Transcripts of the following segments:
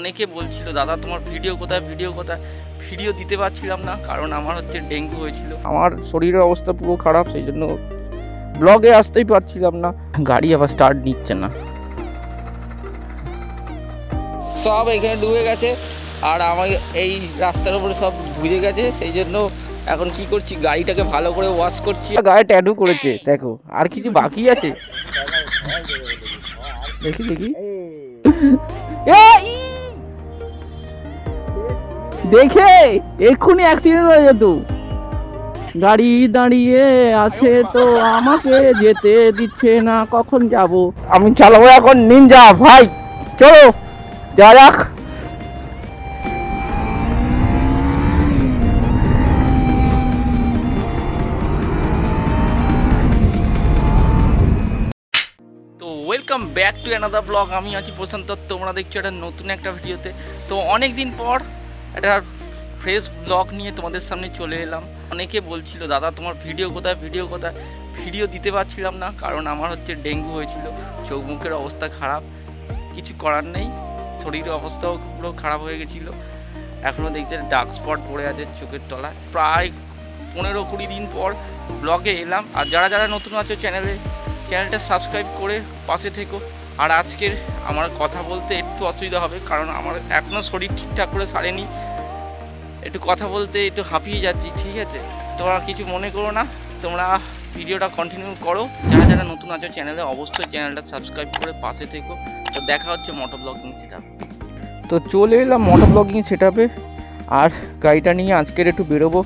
অনেকে বলছিল দাদা তোমার ভিডিও কোথায়? ভিডিও কোথায়? ভিডিও দিতে পারছিলাম না কারণ আমার হচ্ছে ডেঙ্গু হয়েছিল। আমার শরীরের অবস্থা পুরো খারাপ সেই জন্য ব্লগে আসতেই পারছিলাম না। গাড়ি আবার স্টার্ট নিচ্ছে না। সব এখানে ডুবে গেছে আর আমার এই রাস্তার উপরে সব বুঝে গেছে সেই জন্য এখন কি করছি? গাড়িটাকে ভালো করে ওয়াশ করছি। গায়ে ট্যাটু করেছে দেখো আর কিছু বাকি আছে? দেখি দেখি! দেখে এক্ষুনি অ্যাক্সিডেন্ট হয়ে যেত। গাড়ি দাঁড়িয়ে আছে তো আমাকে যেতে দিচ্ছে না কখন যাব? আমি চালাবো এখন নিনজা ভাই চলো যা যাক। তো welcome back to another blog আমি আছি প্রশান্ত তোমরা দেখছ একটা নতুন একটা ভিডিওতে। তো অনেক দিন পর একটা ফ্রেশ ব্লগ নিয়ে তোমাদের সামনে চলে এলাম। অনেকে বলছিল, দাদা, তোমার ভিডিও কোথায়? ভিডিও কোথায়? ভিডিও দিতে পারছিলাম না, কারণ আমার হচ্ছে ডেঙ্গু হয়েছিল। চোখ মুখের অবস্থা খারাপ, কিছু করার নেই। শরীরের অবস্থাও পুরো খারাপ হয়ে গেছিল। এখনও দেখতে ডার্ক স্পট পড়ে আছে চোখের তলায়। প্রায় পনেরো কুড়ি দিন পর ব্লগে এলাম। আর যারা যারা নতুন আছো চ্যানেলে চ্যানেলটা সাবস্ক্রাইব করে পাশে থেকো। আর আজকের আমার কথা বলতে একটু অসুবিধা হবে, কারণ আমার এখনও শরীর ঠিকঠাক করে সারেনি। একটু কথা বলতে একটু হাঁপিয়ে যাচ্ছি, ঠিক আছে? তোমরা কিছু মনে করো না, তোমরা ভিডিওটা কন্টিনিউ করো। যারা যারা নতুন আছো চ্যানেলে অবশ্যই চ্যানেলটা সাবস্ক্রাইব করে পাশে থেকো। তো দেখা হচ্ছে মোটো ব্লগিং সেটা তো চলে এলাম মোটো ব্লগিং সেটাপে আর গাড়িটা নিয়ে আজকের একটু বেরোবো।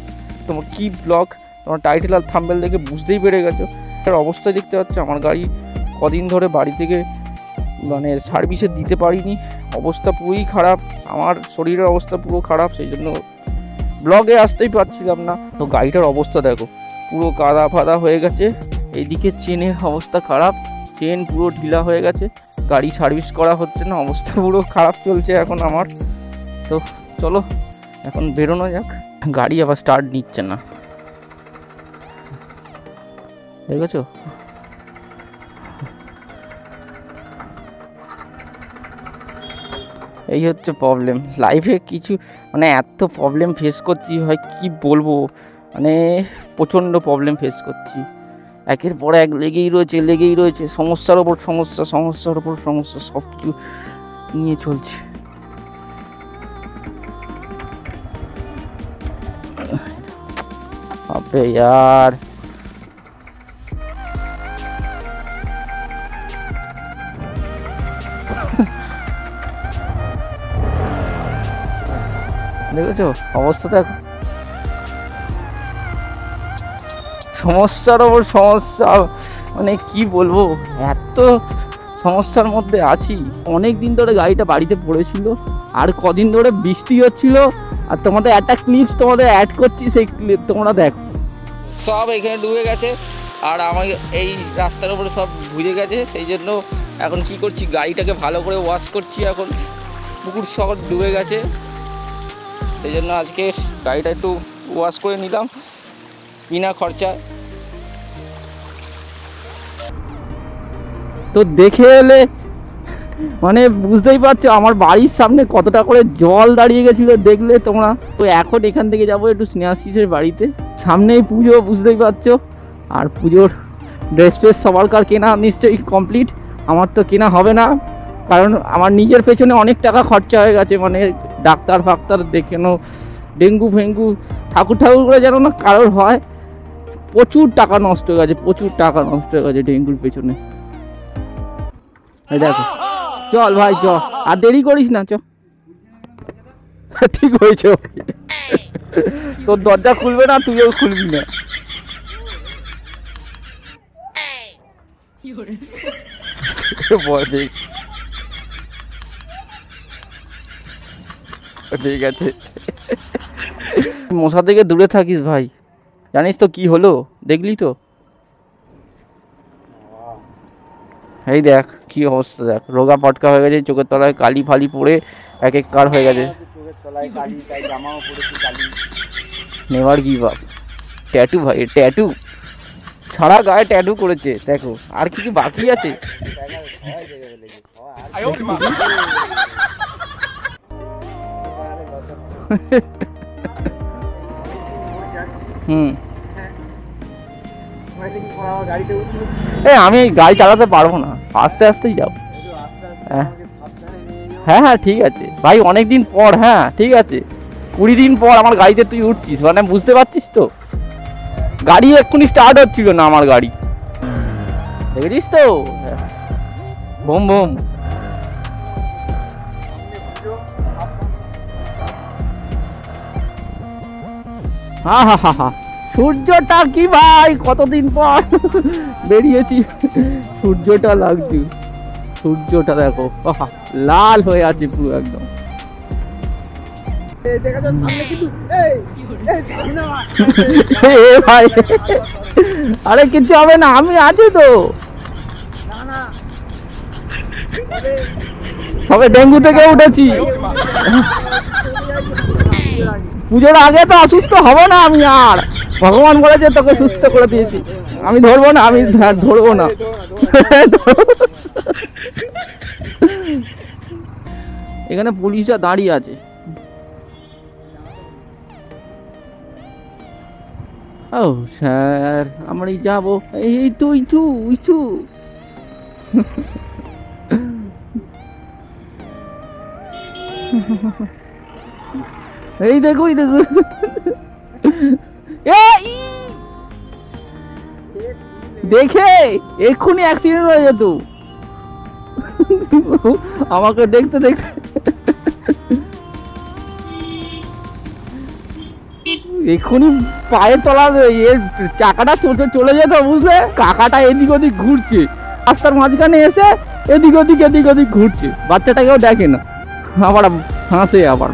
তোমার কি ব্লগ তোমার টাইটেল আর থাম্বেল দেখে বুঝতেই পেরে গেছো। এর অবস্থা দেখতে পাচ্ছ, আমার গাড়ি কদিন ধরে বাড়ি থেকে মানে সার্ভিসে দিতে পারিনি। অবস্থা পুরোই খারাপ। আমার শরীরের অবস্থা পুরো খারাপ, সেই জন্য ব্লগে আসতেই পারছিলাম না। তো গাড়িটার অবস্থা দেখো, পুরো কাদা ফাদা হয়ে গেছে। এইদিকে চেনের অবস্থা খারাপ, চেন পুরো ঢিলা হয়ে গেছে। গাড়ি সার্ভিস করা হচ্ছে না, অবস্থা পুরো খারাপ চলছে এখন আমার। তো চলো, এখন বেরোনো যাক। গাড়ি আবার স্টার্ট নিচ্ছে না। দেখেছ? এই হচ্ছে প্রবলেম লাইফে কিছু মানে এত প্রবলেম ফেস করছি, হয় কি বলব? মানে প্রচণ্ড প্রবলেম ফেস করছি। একের পর এক লেগেই রয়েছে লেগেই রয়েছে। সমস্যার ওপর সমস্যা, সমস্যার ওপর সমস্যা সব কিছু নিয়ে চলছে। বাপরে यार দেখেছ? অবস্থা দেখো সমস্যার ওপর সমস্যা মানে কি বলব? এত সমস্যার মধ্যে আছি। অনেক দিন ধরে গাড়িটা বাড়িতে পড়েছিল। আর কদিন ধরে বৃষ্টি হচ্ছিল। আর তোমাদের একটা ক্লিপস তোমাদের অ্যাড করছি, সেই ক্লিপ তোমরা দেখো। সব এখানে ডুবে গেছে। আর আমার এই রাস্তার উপরে সব বুঝে গেছে। সেই জন্য এখন কি করছি? গাড়িটাকে ভালো করে ওয়াশ করছি এখন। পুকুর সব ডুবে গেছে। সেই জন্য আজকে গাড়িটা একটু ওয়াশ করে নিলাম, বিনা খরচায়। তো দেখে এলে মানে বুঝতেই পারছ, আমার বাড়ির সামনে কতটা করে জল দাঁড়িয়ে গেছিল দেখলে তোমরা। তো এখন এখান থেকে যাব একটু স্নেহাশিসের বাড়িতে। সামনেই পুজো, বুঝতেই পারছ। আর পুজোর ড্রেস ফ্রেস সবারকার কেনা নিশ্চয়ই কমপ্লিট আমার তো কেনা হবে না। কারণ আমার নিজের পেছনে অনেক টাকা খরচা হয়ে গেছে মানে ডাক্তার ফাক্তার দেখানো, ডেঙ্গু ফেঙ্গু, ঠাকুর ঠাকুর করে যেন না কারোর হয়, প্রচুর টাকা নষ্ট হয়ে গেছে, প্রচুর টাকা নষ্ট হয়ে গেছে ডেঙ্গুর পেছনে। দেখো, চল ভাই, চ, আর দেরি করিস না, চ। ঠিক হয়েছে তোর দরজা খুলবে না, তুইও খুলবি না। বল ঠিক আছে। মশা থেকে দূরে থাকিস ভাই। জানিস তো কি হলো? দেখলি তো? এই দেখ কি অবস্থা দেখ। রোগা পটকা হয়ে গেছে চোখের তলায় কালি ফালি পড়ে এক এক কার হয়ে গেছে। চোখের তলায় কালি তাই জামাও পড়েছি কালি নেভার গিভ আপ ট্যাটু ভাই ট্যাটু? সারা গায়ে ট্যাটু করেছে দেখো। আর কিছু বাকি আছে? হুম। হয়তো কি পরে আবার গাড়িতে উঠবো এ আমি গাড়ি চালাতে পারব না। আস্তে আস্তেই যাব। হ্যাঁ। যাও হ্যাঁ হ্যাঁ ঠিক আছে। ভাই অনেক দিন পর হ্যাঁ ঠিক আছে। কুড়ি দিন পর আমার গাড়িতে তুই উঠছিস মানে বুঝতে পারছিস তো? গাড়ি এক্ষুনি স্টার্ট হচ্ছিল না আমার গাড়ি। দেখেছিস তো? Bomb bomb. হা হা হা হা সূর্যটা কি ভাই? কতদিন পর বেরিয়েছি। সূর্যটা লাগছে। সূর্যটা দেখো। লাল হয়ে আছে পুরো একদম। আরে কিছু হবে না আমি আছি তো। সবে ডেঙ্গু থেকে উঠেছি। পুজোর আগে তো অসুস্থ হব না আমি আর। ভগবান বলেছে তোকে সুস্থ করে দিয়েছি। আমি ধরবো না, আমি ধরবো না। এখানে পুলিশরা দাঁড়িয়ে আছে। ও স্যার, আমরা যাব। এই তুই এই দেখো এই দেখো এই! দেখো। দেখে, এক্ষুনি অ্যাক্সিডেন্ট হয়ে যেত। আমাকে দেখতে দেখতে। এক্ষুনি পায়ের তলা এর চাকাটা চলে চলে যেত বুঝলে? কাকাটা এদিক ওদিক ঘুরছে। রাস্তার মাঝখানে এসে এদিক ওদিক এদিক ওদিক ঘুরছে। বাচ্চাটাকেও দেখে না। আবার হাসে আবার।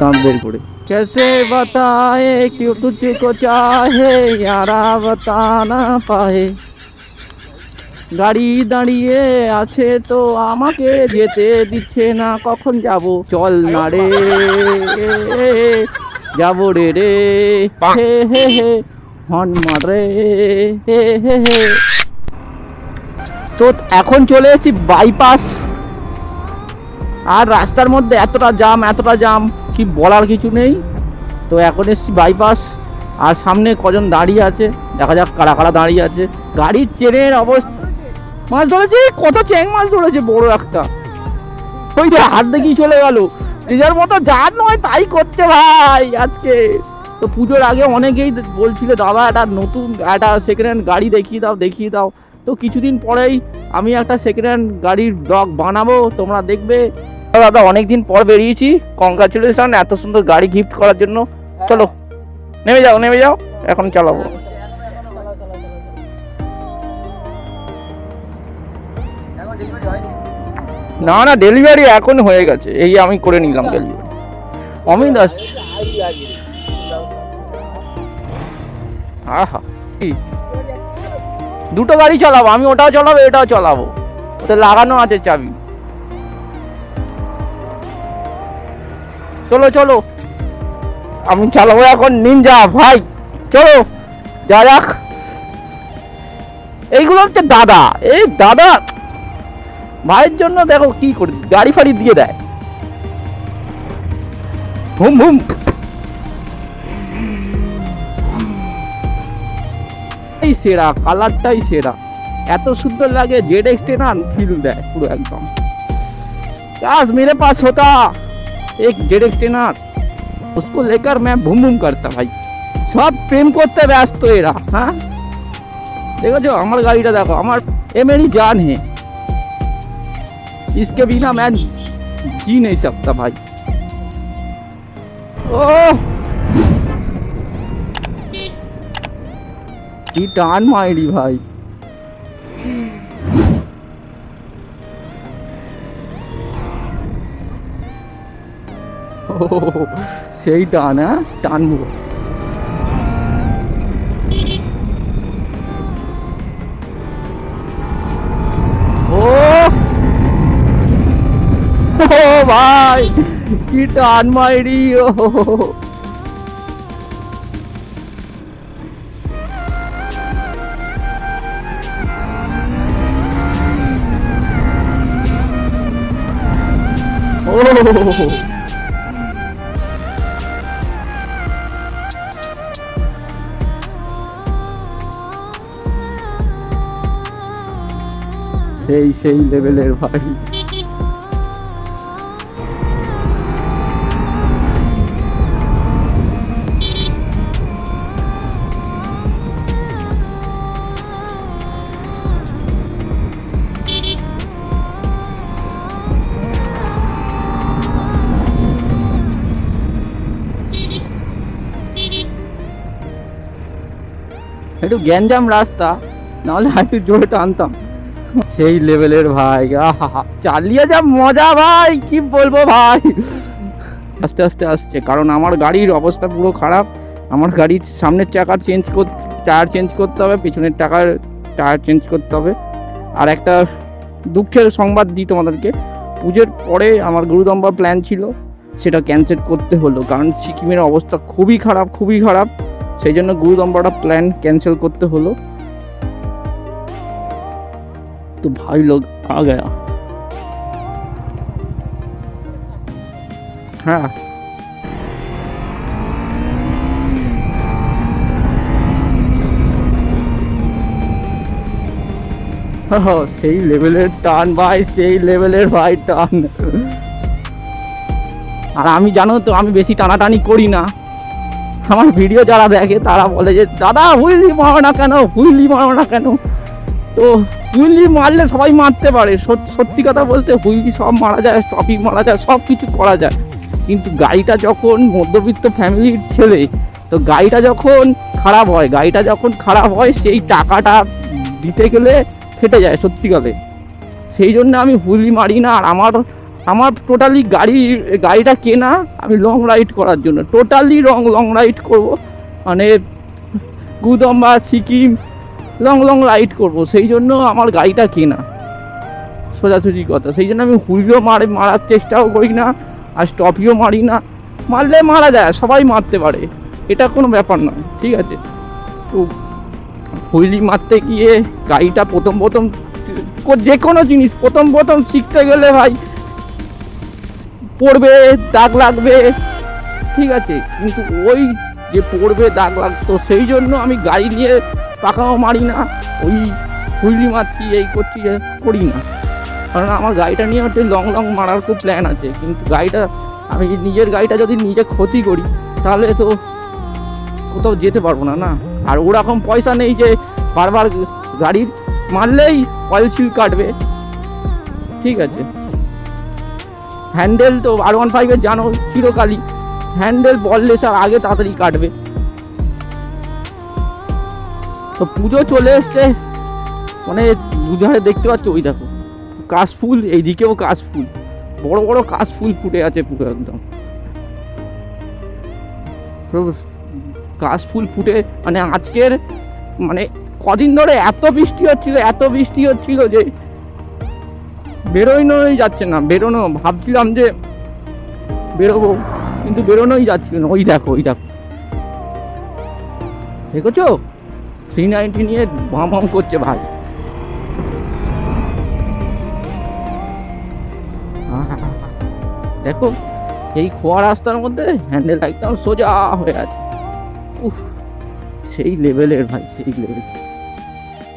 দাঁত বের করে कैसे बताए क्यों तुझको चाहे यारा बता ना পায়ে গাড়ি দাঁড়িয়ে আছে তো আমাকে যেতে দিচ্ছে না কখন যাব চল না রে যাব রে রে হে হে হে হন মার রে হে হে হে তো এখন চলে এসেছি বাইপাস আর রাস্তার মধ্যে এতটা জাম এতটা জাম কি বলার কিছু নেই। তো এখন এসছি বাইপাস আর সামনে কজন দাঁড়িয়ে আছে, দেখা যাক কারা কারা দাঁড়িয়ে আছে। গাড়ির চেনের অবস্থা মাছ ধরেছে? কত চ্যাং মাছ ধরেছে, বড় একটা। ওই যে হাত দেখিয়ে চলে গেল। নিজের মতো যা নয়, তাই করছে ভাই আজকে। তো পুজোর আগে অনেকেই বলছিল, দাদা, একটা নতুন, একটা সেকেন্ড হ্যান্ড গাড়ি দেখিয়ে দাও দেখিয়ে দাও। তো কিছুদিন পরেই আমি একটা সেকেন্ড হ্যান্ড গাড়ির ব্লগ বানাবো, তোমরা দেখবে। দাদা অনেকদিন পর বেরিয়েছি। কংগ্রাচুলেশন এত সুন্দর গাড়ি গিফট করার জন্য। চলো নেমে যাও নেমে যাও এখন চালাবো। না না ডেলিভারি এখন হয়ে গেছে। এই আমি করে নিলাম ডেলিভারি অমিত দাস আহা? দুটো গাড়ি চালাবো আমি ওটাও চালাবো এটাও চালাবো। ওতে লাগানো আছে চাবি। চলো চলো। আমি চালাবো এখন নিন যা ভাই। চলো, যা যাক। এইগুলো হচ্ছে দাদা। এই দাদা, ভাইয়ের জন্য দেখো কি করি, গাড়ি ফাড়ি দিয়ে দেয়। হুম হুম। এই সেরা, কালারটাই সেরা। এত সুন্দর লাগে জেড এক্স টেন ফিল দেয় পুরো একদম। কাজ মেরে পাস, হতা। एक जेड एक्स टेन उसको लेकर मैं भूम भूम करता भाई সব প্রেম করতে ব্যস্ত এরা হ্যাঁ দেখেছো আমার গাড়িটা দেখো আমার এ मेरी जान है इसके बिना मैं जी नहीं सकता भाई ओह কি টান মাইরি ভাই সেই টান হ্যাঁ? টানবো ভাই কি টান মাইরি ও ও সেই সেই লেভেলের ভাই। একটু গ্যাঞ্জাম রাস্তা নাহলে আর একটু জোরে টানতাম। সেই লেভেলের ভাই। চালিয়ে যা মজা ভাই, কি বলব ভাই? আস্তে আস্তে আসছে, কারণ আমার গাড়ির অবস্থা পুরো খারাপ। আমার গাড়ির সামনের চাকা চেঞ্জ করতে টায়ার চেঞ্জ করতে হবে, পিছনের টাকার টায়ার চেঞ্জ করতে হবে। আর একটা দুঃখের সংবাদ দিই তোমাদেরকে। পুজোর পরে আমার গুরুদম্বা প্ল্যান ছিল, সেটা ক্যান্সেল করতে হলো, কারণ সিকিমের অবস্থা খুবই খারাপ খুবই খারাপ। সেই জন্য গুরুদম্বাটা প্ল্যান ক্যান্সেল করতে হলো। तो भाई लोग आ गया हाँ ও, সেই লেভেলের টান ভাই সেই লেভেলের ভাই টান আর আমি জানো তো আমি বেশি টানাটানি করি না আমার ভিডিও যারা দেখে তারা বলে যে দাদা হুইলি মারো না কেন হুইলি মারো না কেন তো হুইলি মারলে সবাই মারতে পারে। সত- সত্যি কথা বলতে হুইলি সব মারা যায় টপিক মারা যায় সব কিছু করা যায়। কিন্তু গাড়িটা যখন মধ্যবিত্ত ফ্যামিলির ছেলে, তো গাড়িটা যখন খারাপ হয়, গাড়িটা যখন খারাপ হয়, সেই টাকাটা দিতে গেলে ফেটে যায় সত্যি কথা। সেই জন্য আমি হুইলি মারি না। আর আমার আমার টোটালি গাড়ি, গাড়িটা কেনা আমি লং রাইড করার জন্য। টোটালি লং লং রাইড করব। মানে গুদম্বা, সিকিম লং লং রাইড করব, সেই জন্য আমার গাড়িটা কেনা। সোজাসুজি কথা, সেই জন্য আমি হুইলও মারে, মারার চেষ্টাও করি না, আর স্টপিও মারি না। মারলে মারা যায়, সবাই মারতে পারে, এটা কোনো ব্যাপার নয়, ঠিক আছে? তো হুইলি মারতে গিয়ে গাড়িটা প্রথম প্রথম যে কোনো জিনিস প্রথম প্রথম শিখতে গেলে ভাই পড়বে, দাগ লাগবে, ঠিক আছে? কিন্তু ওই যে পড়বে, দাগ লাগতো, সেই জন্য আমি গাড়ি নিয়ে পাকাও মারি না, ওই হুইলি মারছি, এই করছি করি না। কারণ আমার গাড়িটা নিয়ে হচ্ছে লং লং মারার খুব প্ল্যান আছে, কিন্তু গাড়িটা, আমি নিজের গাড়িটা যদি নিজে ক্ষতি করি, তাহলে তো কোথাও যেতে পারব না না? আর ওরকম পয়সা নেই যে বারবার গাড়ির মারলেই অয়েল সিল কাটবে। ঠিক আছে। হ্যান্ডেল তো আর ওয়ান ফাইভের জানো, চিরকালই। হ্যান্ডেল বললেস আর আগে তাড়াতাড়ি কাটবে। তো পুজো চলে এসছে। মানে দুধারে দেখতে পাচ্ছ, ওই দেখো কাশফুল এইদিকেও কাশফুল বড় বড় কাশফুল ফুটে আছে পুরো একদম। কাশফুল ফুটে মানে আজকের মানে কদিন ধরে এত বৃষ্টি হচ্ছিল, এত বৃষ্টি হচ্ছিল যে বেরোনোই যাচ্ছে না, বেরোনো, ভাবছিলাম যে বেরোবো, কিন্তু বেরোনোই যাচ্ছিল না। ওই দেখো ওই দেখো। দেখেছ? থ্রি নাইনটি নিয়ে ভাম ভাম করছে ভাই। দেখো, এই খোয়া রাস্তার মধ্যে হ্যান্ডেল একদম সোজা হয়ে আছে। উফ, সেই লেভেলের ভাই, সেই লেভেল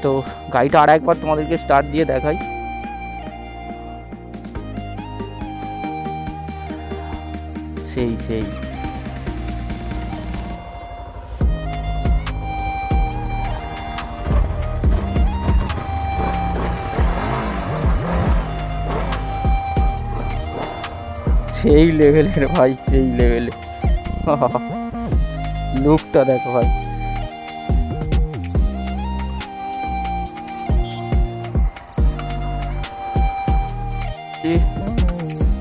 তো গাড়িটা আর একবার তোমাদেরকে স্টার্ট দিয়ে দেখাই। সেই সেই। সেই লেভেলের ভাই, সেই লেভেলে লুকটা দেখো ভাই।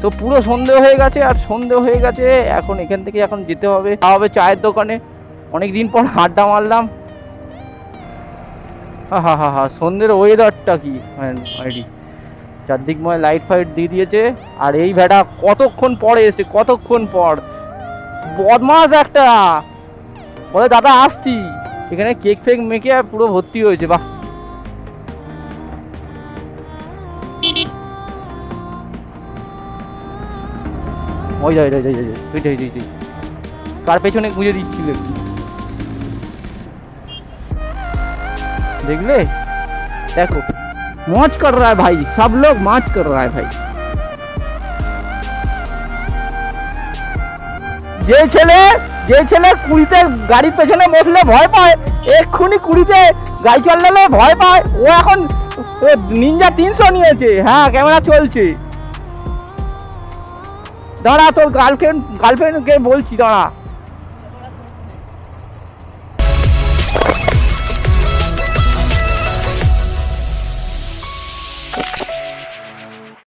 তো পুরো সন্ধে হয়ে গেছে আর সন্ধে হয়ে গেছে। এখন এখান থেকে এখন যেতে হবে। হবে চায়ের দোকানে। অনেক দিন পর আড্ডা মারলাম। হা হা হা হা, সন্ধ্যের ওয়েদারটা কি? আইডি। চারদিকময় লাইট ফাইট দিয়ে দিয়েছে। আর এই ভেড়া কতক্ষণ পরে এসে, কতক্ষণ পর? বদমাস একটা! বলে, দাদা, আসছি। এখানে কেক ফেক মেখে পুরো ভর্তি হয়েছে, বাহ! ওই যাই যাই যাই যাই যাই যাই কার পেছনে গুঁজে দিচ্ছিল দেখলে? দেখো मौज कर रहा है भाई सब लोग मौज कर रहा है भाई যে ছেলে যে ছেলে কুড়িতে গাড়ির পেছনে বসলে ভয় পায় এক্ষুনি কুড়িতে গাড়ি চালালে ভয় পায় ও এখন ও নিনজা তিনশো নিয়েছে হ্যাঁ ক্যামেরা চলছে দাঁড়া তোর গার্লফ্রেন্ড গার্লফ্রেন্ডকে বলছি দাঁড়া